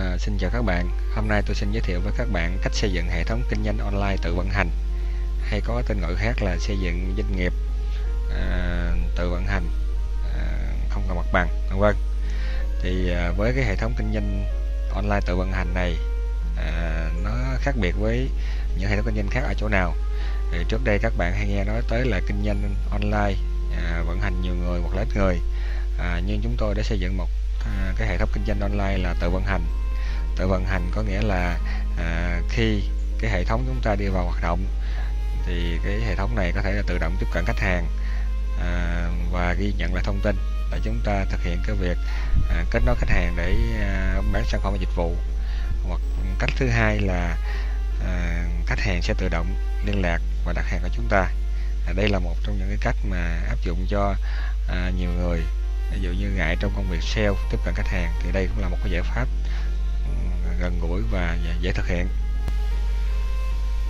À, xin chào các bạn, hôm nay tôi xin giới thiệu với các bạn cách xây dựng hệ thống kinh doanh online tự vận hành hay có tên gọi khác là xây dựng doanh nghiệp à, tự vận hành à, không cần mặt bằng vân vân. Thì à, với cái hệ thống kinh doanh online tự vận hành này à, nó khác biệt với những hệ thống kinh doanh khác ở chỗ nào? Thì trước đây các bạn hay nghe nói tới là kinh doanh online à, vận hành nhiều người hoặc là ít người. À, nhưng chúng tôi đã xây dựng một à, cái hệ thống kinh doanh online là tự vận hành tự vận hành có nghĩa là à, khi cái hệ thống chúng ta đi vào hoạt động thì cái hệ thống này có thể là tự động tiếp cận khách hàng à, và ghi nhận lại thông tin để chúng ta thực hiện cái việc à, kết nối khách hàng để à, bán sản phẩm và dịch vụ. Hoặc cách thứ hai là à, khách hàng sẽ tự động liên lạc và đặt hàng của chúng ta. À, đây là một trong những cái cách mà áp dụng cho à, nhiều người. Ví dụ như ngại trong công việc sale tiếp cận khách hàng thì đây cũng là một cái giải pháp gần gũi và dễ thực hiện.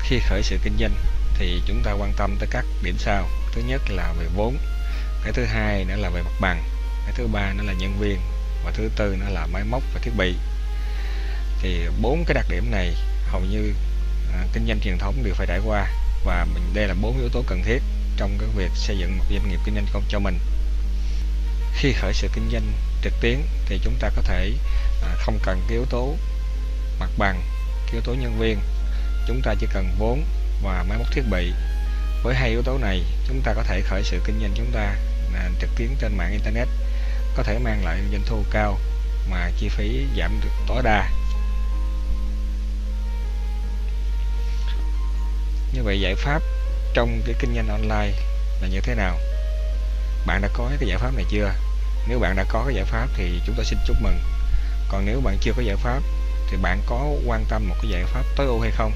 Khi khởi sự kinh doanh thì chúng ta quan tâm tới các điểm sau. Thứ nhất là về vốn cái thứ hai nữa là về mặt bằng cái thứ ba nữa là nhân viên và thứ tư nữa là máy móc và thiết bị. Thì bốn cái đặc điểm này hầu như à, kinh doanh truyền thống đều phải trải qua và mình đây là bốn yếu tố cần thiết trong cái việc xây dựng một doanh nghiệp kinh doanh công cho mình. Khi khởi sự kinh doanh trực tuyến thì chúng ta có thể à, không cần cái yếu tố mặt bằng yếu tố nhân viên. Chúng ta chỉ cần vốn và máy móc thiết bị. Với hai yếu tố này, chúng ta có thể khởi sự kinh doanh chúng ta là trực tuyến trên mạng internet, có thể mang lại doanh thu cao mà chi phí giảm được tối đa. Như vậy giải pháp trong cái kinh doanh online là như thế nào? Bạn đã có cái giải pháp này chưa? Nếu bạn đã có cái giải pháp thì chúng tôi xin chúc mừng. Còn nếu bạn chưa có giải pháp thì bạn có quan tâm một cái giải pháp tối ưu hay không?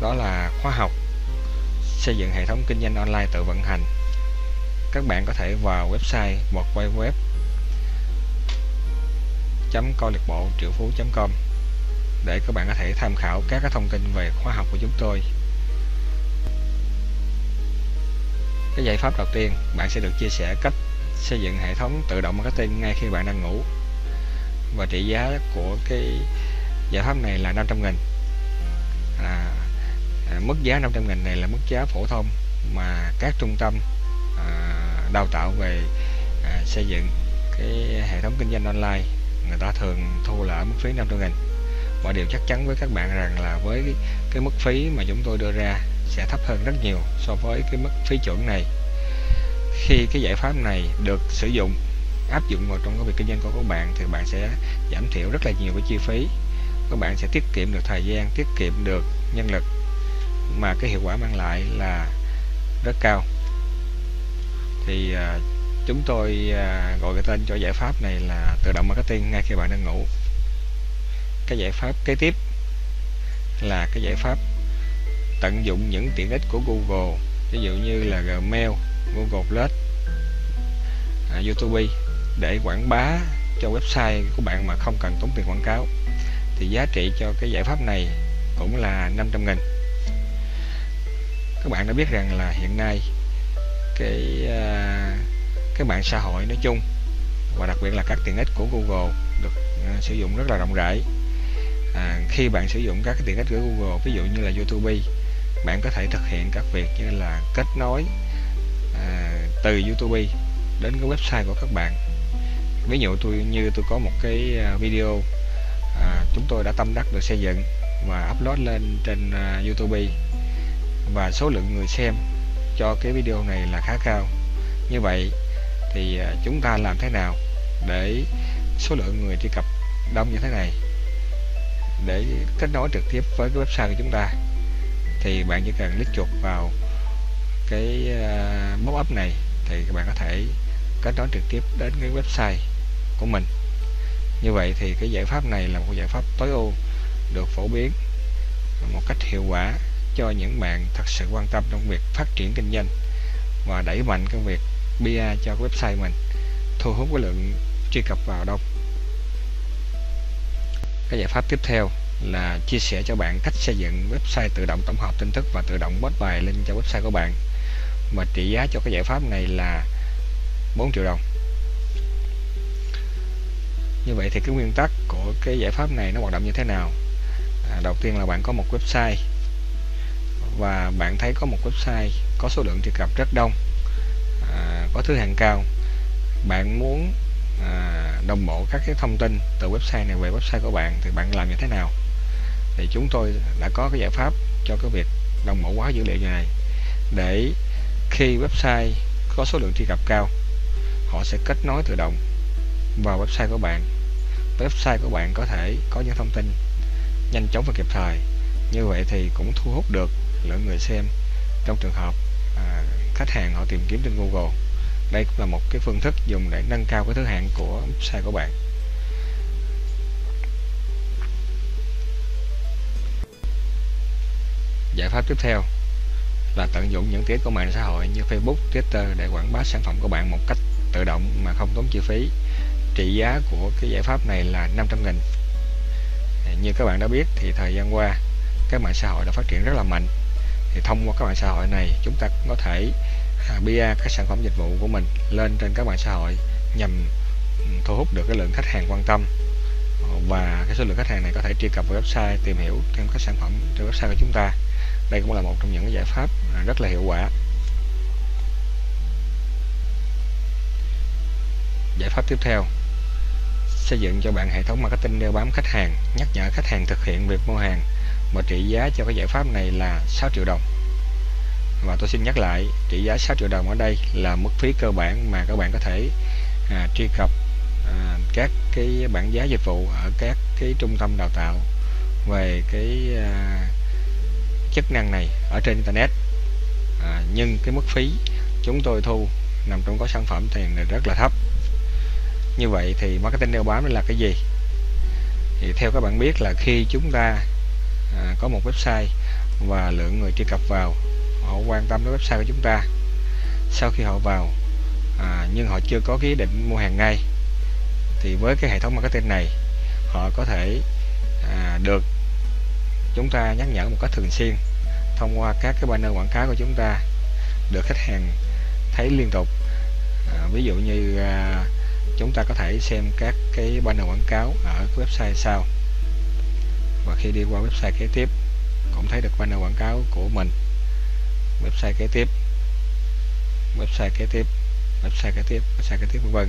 Đó là khóa học, xây dựng hệ thống kinh doanh online tự vận hành. Các bạn có thể vào website một quay web chấm câu lạc bộ triệu phú com để các bạn có thể tham khảo các cái thông tin về khóa học của chúng tôi. Cái giải pháp đầu tiên bạn sẽ được chia sẻ cách xây dựng hệ thống tự động marketing ngay khi bạn đang ngủ và trị giá của cái giải pháp này là 500 nghìn. À, à, mức giá 500 nghìn này là mức giá phổ thông mà các trung tâm à, đào tạo về à, xây dựng cái hệ thống kinh doanh online người ta thường thu là ở mức phí 500 nghìn. Và điều chắc chắn với các bạn rằng là với cái, cái mức phí mà chúng tôi đưa ra sẽ thấp hơn rất nhiều so với cái mức phí chuẩn này. Khi cái giải pháp này được sử dụng áp dụng vào trong cái việc kinh doanh của các bạn thì bạn sẽ giảm thiểu rất là nhiều cái chi phí. Các bạn sẽ tiết kiệm được thời gian tiết kiệm được nhân lực mà cái hiệu quả mang lại là rất cao. Thì à, chúng tôi à, gọi cái tên cho giải pháp này là tự động marketing ngay khi bạn đang ngủ. Cái giải pháp kế tiếp là cái giải pháp tận dụng những tiện ích của Google. Ví dụ như là Gmail, Google Plus, à, YouTube để quảng bá cho website của bạn mà không cần tốn tiền quảng cáo. Thì giá trị cho cái giải pháp này cũng là 500 nghìn. Các bạn đã biết rằng là hiện nay cái à, cái mạng xã hội nói chung và đặc biệt là các tiện ích của Google được à, sử dụng rất là rộng rãi. À, khi bạn sử dụng các cái tiện ích của Google ví dụ như là YouTube bạn có thể thực hiện các việc như là kết nối à, từ YouTube đến cái website của các bạn ví dụ tôi như tôi có một cái à, video à, chúng tôi đã tâm đắc được xây dựng và upload lên trên uh, YouTube. Và số lượng người xem cho cái video này là khá cao. Như vậy thì uh, chúng ta làm thế nào để số lượng người truy cập đông như thế này? Để kết nối trực tiếp với cái website của chúng ta thì bạn chỉ cần click chuột vào cái uh, pop-up này thì các bạn có thể kết nối trực tiếp đến cái website của mình. Như vậy thì cái giải pháp này là một giải pháp tối ưu, được phổ biến một cách hiệu quả cho những bạn thật sự quan tâm trong việc phát triển kinh doanh và đẩy mạnh cái việc PR cho website mình, thu hút cái lượng truy cập vào đông cái giải pháp tiếp theo là chia sẻ cho bạn cách xây dựng website tự động tổng hợp tin tức và tự động post bài lên cho website của bạn. Mà trị giá cho cái giải pháp này là 4 triệu đồng như vậy thì cái nguyên tắc của cái giải pháp này nó hoạt động như thế nào? À, đầu tiên là bạn có một website. Và bạn thấy có một website có số lượng truy cập rất đông. À, có thứ hạng cao. Bạn muốn à, đồng bộ các cái thông tin từ website này về website của bạn thì bạn làm như thế nào? Thì chúng tôi đã có cái giải pháp cho cái việc đồng bộ hóa dữ liệu như này. Để khi website có số lượng truy cập cao họ sẽ kết nối tự động vào website của bạn. Website của bạn có thể có những thông tin nhanh chóng và kịp thời. Như vậy thì cũng thu hút được lượng người xem. Trong trường hợp à, khách hàng họ tìm kiếm trên Google đây cũng là một cái phương thức dùng để nâng cao cái thứ hạng của website của bạn. Giải pháp tiếp theo là tận dụng những tiết của mạng xã hội như Facebook, Twitter để quảng bá sản phẩm của bạn một cách tự động mà không tốn chi phí trị giá của cái giải pháp này là 500 nghìn. Như các bạn đã biết thì thời gian qua các mạng xã hội đã phát triển rất là mạnh. Thì thông qua các mạng xã hội này, chúng ta có thể à, bia các sản phẩm dịch vụ của mình lên trên các mạng xã hội nhằm ừ, thu hút được cái lượng khách hàng quan tâm. Và cái số lượng khách hàng này có thể truy cập vào website, tìm hiểu thêm các sản phẩm trên website của chúng ta. Đây cũng là một trong những giải pháp à, rất là hiệu quả. Giải pháp tiếp theo xây dựng cho bạn hệ thống marketing đeo bám khách hàng nhắc nhở khách hàng thực hiện việc mua hàng và trị giá cho cái giải pháp này là 6 triệu đồng. Và tôi xin nhắc lại trị giá 6 triệu đồng ở đây là mức phí cơ bản mà các bạn có thể à, truy cập à, các cái bảng giá dịch vụ ở các cái trung tâm đào tạo về cái à, chức năng này ở trên internet. À, nhưng cái mức phí chúng tôi thu nằm trong có sản phẩm thì rất là thấp như vậy thì marketing đeo bám là cái gì? Thì theo các bạn biết là khi chúng ta à, có một website và lượng người truy cập vào họ quan tâm đến website của chúng ta. Sau khi họ vào à, nhưng họ chưa có cái ý định mua hàng ngay thì với cái hệ thống marketing này họ có thể à, được chúng ta nhắc nhở một cách thường xuyên thông qua các cái banner quảng cáo của chúng ta được khách hàng thấy liên tục. À, ví dụ như à, chúng ta có thể xem các cái banner quảng cáo ở website sau. Và khi đi qua website kế tiếp cũng thấy được banner quảng cáo của mình. Website kế tiếp website kế tiếp website kế tiếp website kế tiếp vân vân.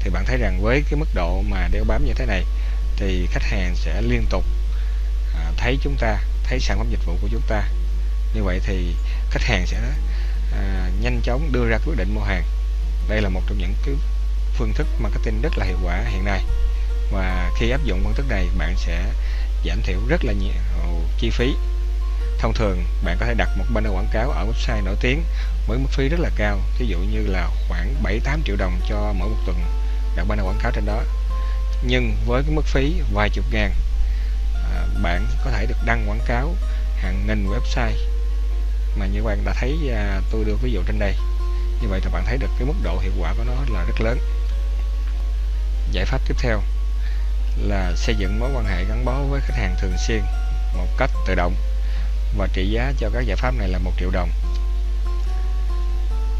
Thì bạn thấy rằng với cái mức độ mà đeo bám như thế này thì khách hàng sẽ liên tục à, thấy chúng ta thấy sản phẩm dịch vụ của chúng ta. Như vậy thì khách hàng sẽ à, nhanh chóng đưa ra quyết định mua hàng. Đây là một trong những cái phương thức marketing rất là hiệu quả hiện nay. Và khi áp dụng phương thức này, bạn sẽ giảm thiểu rất là nhiều chi phí. Thông thường, bạn có thể đặt một banner quảng cáo ở website nổi tiếng với mức phí rất là cao ví dụ như là khoảng 7-8 triệu đồng cho mỗi một tuần đặt banner quảng cáo trên đó. Nhưng với cái mức phí vài chục ngàn à, bạn có thể được đăng quảng cáo hàng nghìn website. Mà như bạn đã thấy à, tôi đưa ví dụ trên đây. Như vậy thì bạn thấy được cái mức độ hiệu quả của nó là rất lớn giải pháp tiếp theo là xây dựng mối quan hệ gắn bó với khách hàng thường xuyên một cách tự động và trị giá cho các giải pháp này là một triệu đồng.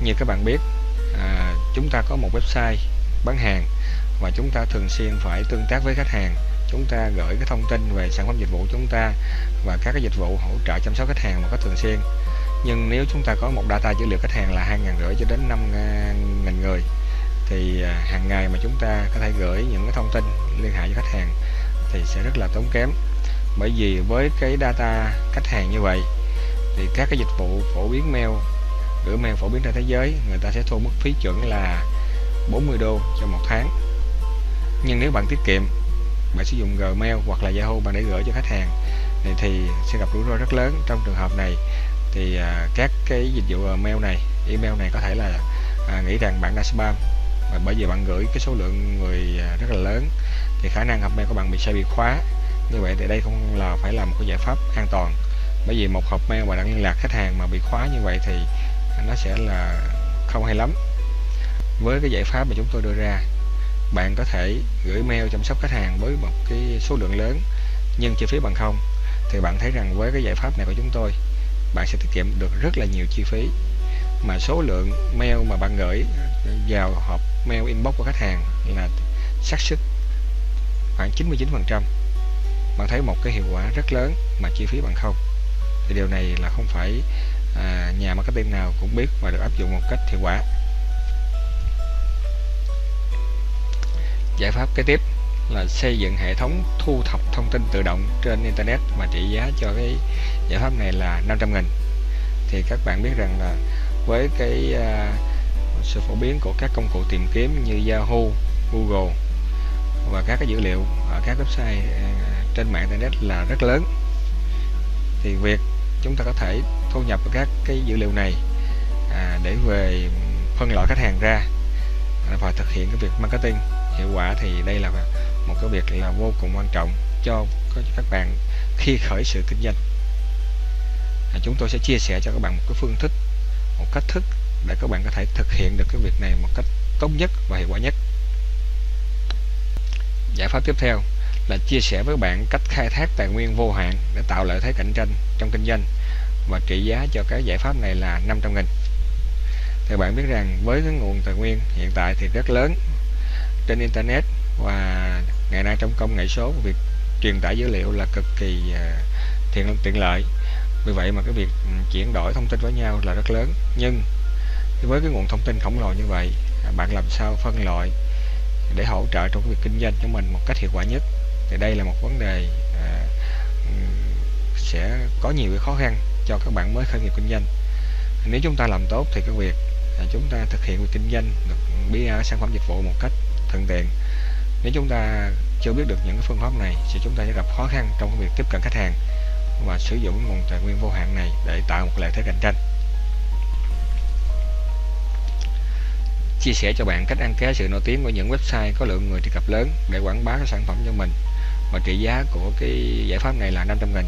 Như các bạn biết à, chúng ta có một website bán hàng và chúng ta thường xuyên phải tương tác với khách hàng. Chúng ta gửi cái thông tin về sản phẩm dịch vụ chúng ta và các cái dịch vụ hỗ trợ chăm sóc khách hàng một cách thường xuyên. Nhưng nếu chúng ta có một data dữ liệu khách hàng là hai ngàn rưỡi cho đến năm nghìn người thì à, hàng ngày mà chúng ta có thể gửi những cái thông tin liên hệ với khách hàng thì sẽ rất là tốn kém. Bởi vì với cái data khách hàng như vậy thì các cái dịch vụ phổ biến mail gửi mail phổ biến trên thế giới người ta sẽ thu mức phí chuẩn là 40 đô cho một tháng. Nhưng nếu bạn tiết kiệm bạn sử dụng Gmail hoặc là Yahoo bạn để gửi cho khách hàng thì, thì sẽ gặp rủi ro rất lớn. Trong trường hợp này thì à, các cái dịch vụ à, mail này email này có thể là à, nghĩ rằng bạn đã spam và bởi vì bạn gửi cái số lượng người à, rất là lớn, thì khả năng hộp mail của bạn bị sẽ bị khóa. Như vậy thì đây không là phải là một cái giải pháp an toàn. Bởi vì một hộp mail mà đang liên lạc khách hàng mà bị khóa như vậy thì nó sẽ là không hay lắm. Với cái giải pháp mà chúng tôi đưa ra, bạn có thể gửi mail chăm sóc khách hàng với một cái số lượng lớn, nhưng chi phí bằng không, thì bạn thấy rằng với cái giải pháp này của chúng tôi, bạn sẽ tiết kiệm được rất là nhiều chi phí. Mà số lượng mail mà bạn gửi vào hộp mail inbox của khách hàng là xác suất khoảng 99% bạn thấy một cái hiệu quả rất lớn mà chi phí bằng không. Thì điều này là không phải à, nhà marketing nào cũng biết và được áp dụng một cách hiệu quả. Giải pháp kế tiếp là xây dựng hệ thống thu thập thông tin tự động trên internet mà trị giá cho cái giải pháp này là 500 nghìn. Thì các bạn biết rằng là với cái uh, sự phổ biến của các công cụ tìm kiếm như Yahoo, Google và các cái dữ liệu ở các website à, trên mạng internet là rất lớn. Thì việc chúng ta có thể thu nhập các cái dữ liệu này à, để về phân loại khách hàng ra và thực hiện cái việc marketing hiệu quả thì đây là một cái việc là vô cùng quan trọng cho các bạn khi khởi sự kinh doanh. À, chúng tôi sẽ chia sẻ cho các bạn một cái phương thức một cách thức để các bạn có thể thực hiện được cái việc này một cách tốt nhất và hiệu quả nhất. Giải pháp tiếp theo là chia sẻ với bạn cách khai thác tài nguyên vô hạn để tạo lợi thế cạnh tranh trong kinh doanh và trị giá cho cái giải pháp này là 500 nghìn. Thì bạn biết rằng với cái nguồn tài nguyên hiện tại thì rất lớn trên Internet và ngày nay trong công nghệ số, việc truyền tải dữ liệu là cực kỳ à, tiện tiện lợi. Vì vậy mà cái việc ừ, chuyển đổi thông tin với nhau là rất lớn. Nhưng với cái nguồn thông tin khổng lồ như vậy bạn làm sao phân loại để hỗ trợ trong việc kinh doanh của mình một cách hiệu quả nhất? Thì đây là một vấn đề à, sẽ có nhiều cái khó khăn cho các bạn mới khởi nghiệp kinh doanh. Nếu chúng ta làm tốt thì cái việc à, chúng ta thực hiện việc kinh doanh được BA sản phẩm dịch vụ một cách thuận tiện. Nếu chúng ta chưa biết được những cái phương pháp này thì chúng ta sẽ gặp khó khăn trong việc tiếp cận khách hàng và sử dụng nguồn tài nguyên vô hạn này để tạo một lợi thế cạnh tranh. Chia sẻ cho bạn cách ăn ké sự nổi tiếng của những website có lượng người truy cập lớn để quảng bá cái sản phẩm cho mình. Và trị giá của cái giải pháp này là 500 nghìn.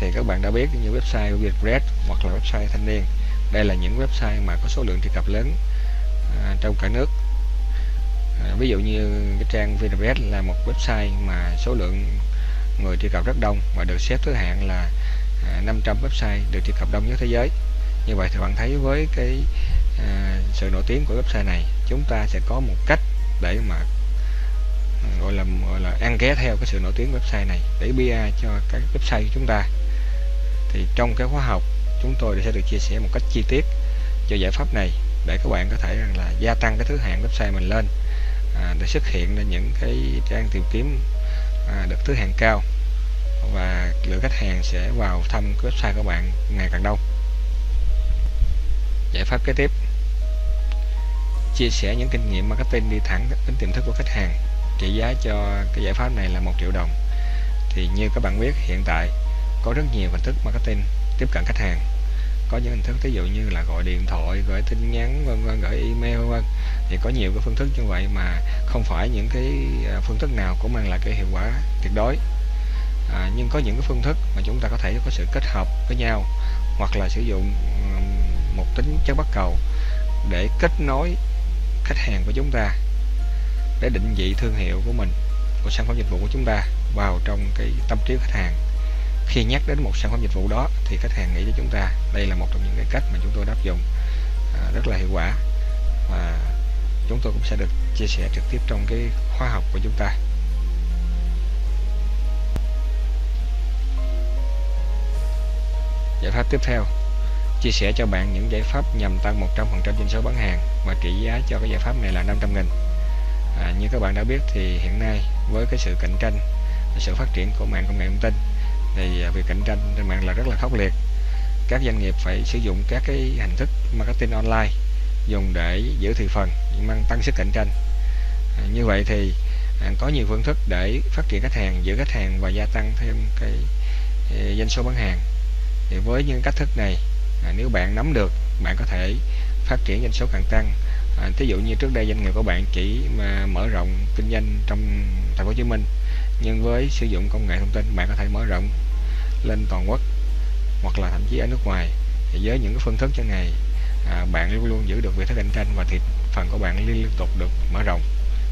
Thì các bạn đã biết như website Vietpress hoặc là website Thanh niên đây là những website mà có số lượng truy cập lớn à, trong cả nước. À, ví dụ như cái trang Vietpress là một website mà số lượng người truy cập rất đông và được xếp thứ hạng là à, 500 website được truy cập đông nhất thế giới. Như vậy thì bạn thấy với cái à, sự nổi tiếng của website này chúng ta sẽ có một cách để mà à, gọi là gọi là ăn ghé theo cái sự nổi tiếng website này để PR cho các website của chúng ta. Thì trong cái khóa học chúng tôi sẽ được chia sẻ một cách chi tiết cho giải pháp này để các bạn có thể rằng là gia tăng cái thứ hạng website mình lên à, để xuất hiện lên những cái trang tìm kiếm à, được thứ hạng cao. Và lượng khách hàng sẽ vào thăm cái website của bạn ngày càng đông. Giải pháp kế tiếp chia sẻ những kinh nghiệm marketing đi thẳng đến tiềm thức của khách hàng. Trị giá cho cái giải pháp này là một triệu đồng. Thì như các bạn biết hiện tại có rất nhiều hình thức marketing tiếp cận khách hàng. Có những hình thức ví dụ như là gọi điện thoại gửi tin nhắn vân vân gửi email vân thì có nhiều cái phương thức như vậy mà không phải những cái à, phương thức nào cũng mang lại cái hiệu quả tuyệt đối. À, nhưng có những cái phương thức mà chúng ta có thể có sự kết hợp với nhau hoặc là sử dụng một tính chất bắt cầu để kết nối khách hàng của chúng ta để định vị thương hiệu của mình của sản phẩm dịch vụ của chúng ta vào trong cái tâm trí khách hàng. Khi nhắc đến một sản phẩm dịch vụ đó thì khách hàng nghĩ cho chúng ta đây là một trong những cái cách mà chúng tôi áp dụng à, rất là hiệu quả. Và chúng tôi cũng sẽ được chia sẻ trực tiếp trong cái khóa học của chúng ta. Giải pháp tiếp theo chia sẻ cho bạn những giải pháp nhằm tăng 100% doanh số bán hàng và trị giá cho cái giải pháp này là 500 nghìn. À, như các bạn đã biết thì hiện nay với cái sự cạnh tranh sự phát triển của mạng công nghệ thông tin thì à, việc cạnh tranh trên mạng là rất là khốc liệt. Các doanh nghiệp phải sử dụng các cái hình thức marketing online dùng để giữ thị phần mang tăng sức cạnh tranh. À, như vậy thì à, có nhiều phương thức để phát triển khách hàng giữ khách hàng và gia tăng thêm cái cái doanh số bán hàng. Thì với những cách thức này à, nếu bạn nắm được bạn có thể phát triển doanh số càng tăng. À, thí dụ như trước đây doanh nghiệp của bạn chỉ mà mở rộng kinh doanh trong thành phố Hồ Chí Minh nhưng với sử dụng công nghệ thông tin bạn có thể mở rộng lên toàn quốc hoặc là thậm chí ở nước ngoài. Thì với những cái phương thức như này à, bạn luôn luôn giữ được vị thế cạnh tranh và thị phần của bạn liên, tục được mở rộng.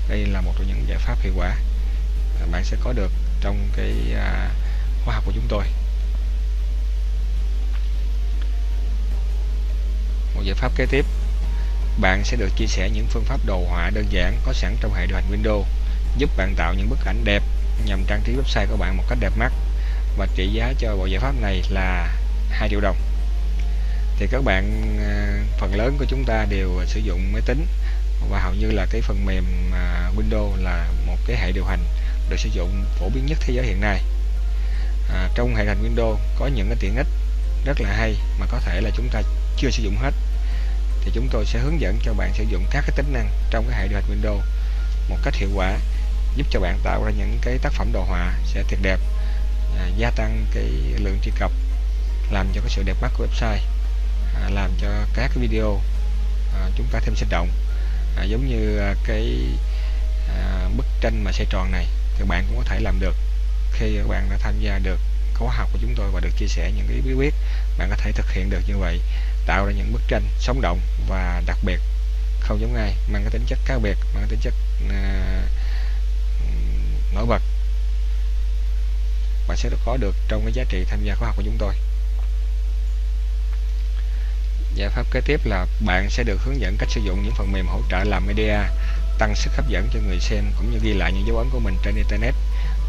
Đây là một trong những giải pháp hiệu quả à, bạn sẽ có được trong cái à, khóa học của chúng tôi. Một giải pháp kế tiếp. Bạn sẽ được chia sẻ những phương pháp đồ họa đơn giản có sẵn trong hệ điều hành Windows giúp bạn tạo những bức ảnh đẹp nhằm trang trí website của bạn một cách đẹp mắt và trị giá cho bộ giải pháp này là 2 triệu đồng. Thì các bạn à, phần lớn của chúng ta đều sử dụng máy tính và hầu như là cái phần mềm à, Windows là một cái hệ điều hành được sử dụng phổ biến nhất thế giới hiện nay. À, trong hệ hành Windows có những cái tiện ích rất là hay mà có thể là chúng ta chưa sử dụng hết thì chúng tôi sẽ hướng dẫn cho bạn sử dụng các cái tính năng trong cái hệ điều hành Windows một cách hiệu quả giúp cho bạn tạo ra những cái tác phẩm đồ họa sẽ tuyệt đẹp à, gia tăng cái lượng truy cập làm cho cái sự đẹp mắt của website à, làm cho các cái video à, chúng ta thêm sinh động. À, giống như à, cái à, bức tranh mà xoay tròn này thì bạn cũng có thể làm được khi các bạn đã tham gia được khóa học của chúng tôi và được chia sẻ những cái bí quyết bạn có thể thực hiện được như vậy tạo ra những bức tranh sống động và đặc biệt không giống ai mang cái tính chất cá biệt mang cái tính chất à, nổi bật. Và sẽ có được trong cái giá trị tham gia khóa học của chúng tôi. Giải pháp kế tiếp là bạn sẽ được hướng dẫn cách sử dụng những phần mềm hỗ trợ làm media tăng sức hấp dẫn cho người xem cũng như ghi lại những dấu ấn của mình trên internet.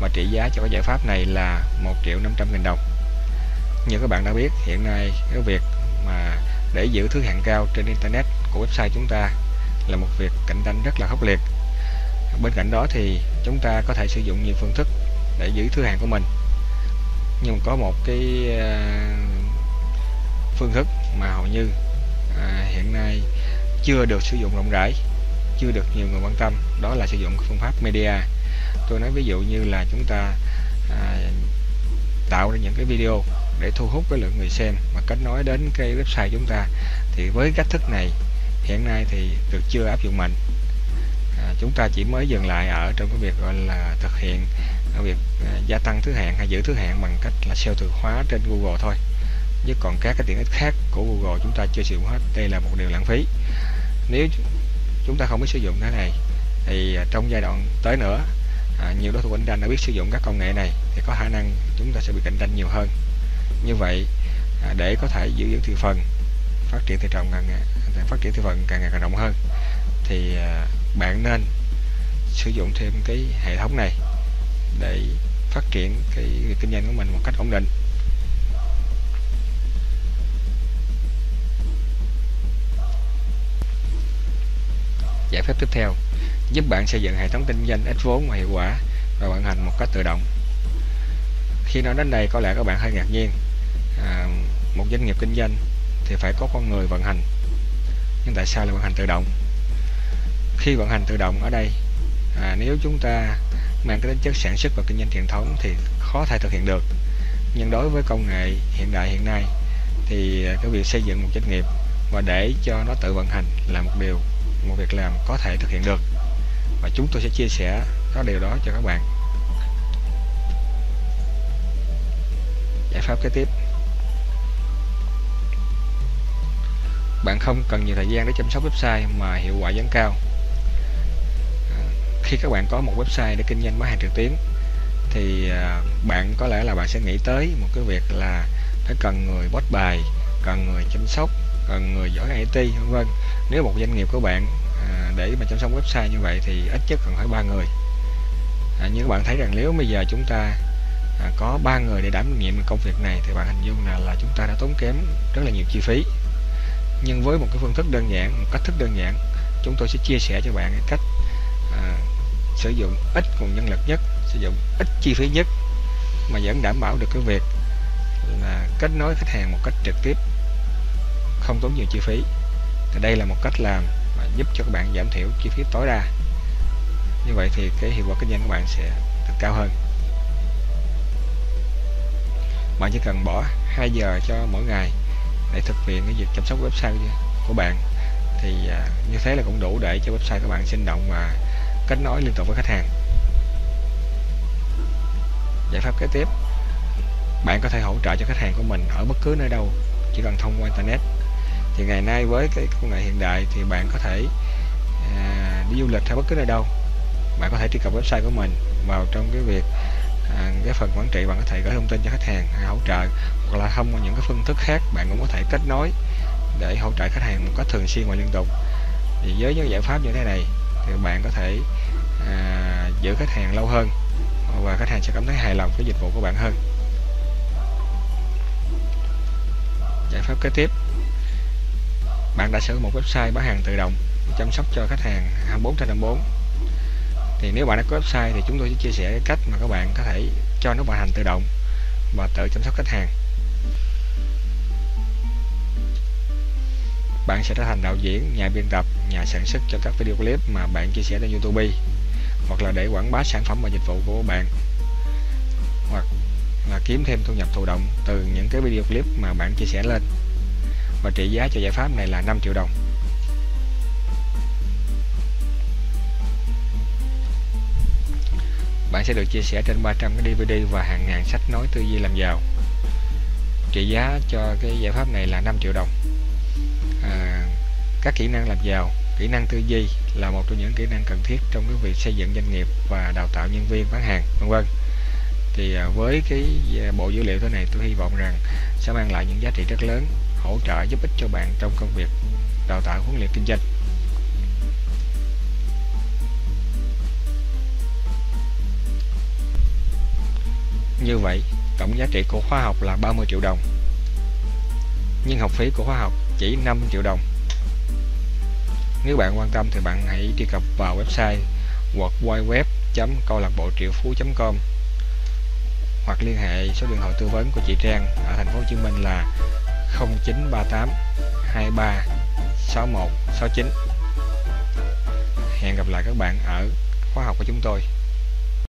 Và trị giá cho cái giải pháp này là 1 triệu 500 nghìn đồng. Như các bạn đã biết hiện nay cái việc mà để giữ thứ hạng cao trên internet của website chúng ta là một việc cạnh tranh rất là khốc liệt. Bên cạnh đó thì chúng ta có thể sử dụng nhiều phương thức để giữ thứ hạng của mình. Nhưng có một cái ờ, phương thức mà hầu như à, hiện nay chưa được sử dụng rộng rãi chưa được nhiều người quan tâm đó là sử dụng phương pháp media. Tôi nói ví dụ như là chúng ta à, tạo ra những cái video để thu hút cái lượng người xem. Và kết nối đến cái website chúng ta thì với cách thức này hiện nay thì được chưa áp dụng mạnh. À, chúng ta chỉ mới dừng lại ở trong cái việc gọi là thực hiện việc à, gia tăng thứ hạng hay giữ thứ hạng bằng cách là SEO từ khóa trên Google thôi. Chứ còn các cái tiện ích khác của Google chúng ta chưa sử dụng hết. Đây là một điều lãng phí. Nếu chúng ta không biết sử dụng cái này thì à, trong giai đoạn tới nữa à, nhiều đối thủ cạnh tranh đã biết sử dụng các công nghệ này thì có khả năng chúng ta sẽ bị cạnh tranh nhiều hơn như vậy à, để có thể giữ vững thị phần phát triển thị trường càng phát triển thị phần càng ngày càng rộng hơn thì à, bạn nên sử dụng thêm cái hệ thống này để phát triển cái kinh doanh của mình một cách ổn định. Giải pháp tiếp theo giúp bạn xây dựng hệ thống kinh doanh ít vốn và hiệu quả và vận hành một cách tự động. Khi nói đến đây có lẽ các bạn hơi ngạc nhiên một doanh nghiệp kinh doanh thì phải có con người vận hành. Nhưng tại sao lại vận hành tự động? Khi vận hành tự động ở đây à, nếu chúng ta mang cái tính chất sản xuất và kinh doanh truyền thống thì khó thể thực hiện được. Nhưng đối với công nghệ hiện đại hiện nay thì cái việc xây dựng một doanh nghiệp và để cho nó tự vận hành là một điều một việc làm có thể thực hiện được. Và chúng tôi sẽ chia sẻ các điều đó cho các bạn. Giải pháp kế tiếp. Bạn không cần nhiều thời gian để chăm sóc website mà hiệu quả vẫn cao. À, khi các bạn có một website để kinh doanh bán hàng trực tuyến thì à, bạn có lẽ là bạn sẽ nghĩ tới một cái việc là phải cần người post bài cần người chăm sóc cần người giỏi IT vân vân. Nếu một doanh nghiệp của bạn à, để mà chăm sóc website như vậy thì ít nhất cần phải ba người. À, như các bạn thấy rằng nếu bây giờ chúng ta à, có ba người để đảm nhiệm công việc này thì bạn hình dung là là chúng ta đã tốn kém rất là nhiều chi phí nhưng với một cái phương thức đơn giản một cách thức đơn giản chúng tôi sẽ chia sẻ cho bạn cái cách à, sử dụng ít nguồn nhân lực nhất sử dụng ít chi phí nhất mà vẫn đảm bảo được cái việc là kết nối khách hàng một cách trực tiếp không tốn nhiều chi phí. Thì đây là một cách làm mà giúp cho các bạn giảm thiểu chi phí tối đa. Như vậy thì cái hiệu quả kinh doanh của bạn sẽ được cao hơn. Bạn chỉ cần bỏ 2 giờ cho mỗi ngày để thực hiện cái việc chăm sóc website của bạn. Thì à, như thế là cũng đủ để cho website của bạn sinh động và kết nối liên tục với khách hàng. Giải pháp kế tiếp bạn có thể hỗ trợ cho khách hàng của mình ở bất cứ nơi đâu chỉ cần thông qua internet. Thì ngày nay với cái công nghệ hiện đại thì bạn có thể à, đi du lịch theo bất cứ nơi đâu. Bạn có thể truy cập website của mình vào trong cái việc à, cái phần quản trị bạn có thể gửi thông tin cho khách hàng à, hỗ trợ hoặc là thông qua những cái phương thức khác bạn cũng có thể kết nối để hỗ trợ khách hàng một cách thường xuyên và liên tục. Thì với những giải pháp như thế này thì bạn có thể à, giữ khách hàng lâu hơn và khách hàng sẽ cảm thấy hài lòng với dịch vụ của bạn hơn. Giải pháp kế tiếp bạn đã sở hữu một website bán hàng tự động chăm sóc cho khách hàng 24 trên 24 thì nếu bạn đã có website thì chúng tôi sẽ chia sẻ cái cách mà các bạn có thể cho nó vận hành tự động và tự chăm sóc khách hàng. Bạn sẽ trở thành đạo diễn, nhà biên tập, nhà sản xuất cho các video clip mà bạn chia sẻ trên YouTube hoặc là để quảng bá sản phẩm và dịch vụ của bạn. Hoặc là kiếm thêm thu nhập thụ động từ những cái video clip mà bạn chia sẻ lên. Và trị giá cho giải pháp này là 5 triệu đồng. Bạn sẽ được chia sẻ trên 300 cái DVD và hàng ngàn sách nói tư duy làm giàu. Trị giá cho cái giải pháp này là 5 triệu đồng. À, các kỹ năng làm giàu kỹ năng tư duy là một trong những kỹ năng cần thiết trong cái việc xây dựng doanh nghiệp và đào tạo nhân viên bán hàng vân vân. Thì à, với cái à, bộ dữ liệu thế này tôi hy vọng rằng sẽ mang lại những giá trị rất lớn hỗ trợ giúp ích cho bạn trong công việc đào tạo huấn luyện kinh doanh. Như vậy, tổng giá trị của khóa học là 30 triệu đồng. Nhưng học phí của khóa học chỉ 5 triệu đồng. Nếu bạn quan tâm thì bạn hãy truy cập vào website www.câu lạc bộ triệu phú.com hoặc liên hệ số điện thoại tư vấn của chị Trang ở thành phố Hồ Chí Minh là 0938 23 61 69. Hẹn gặp lại các bạn ở khóa học của chúng tôi.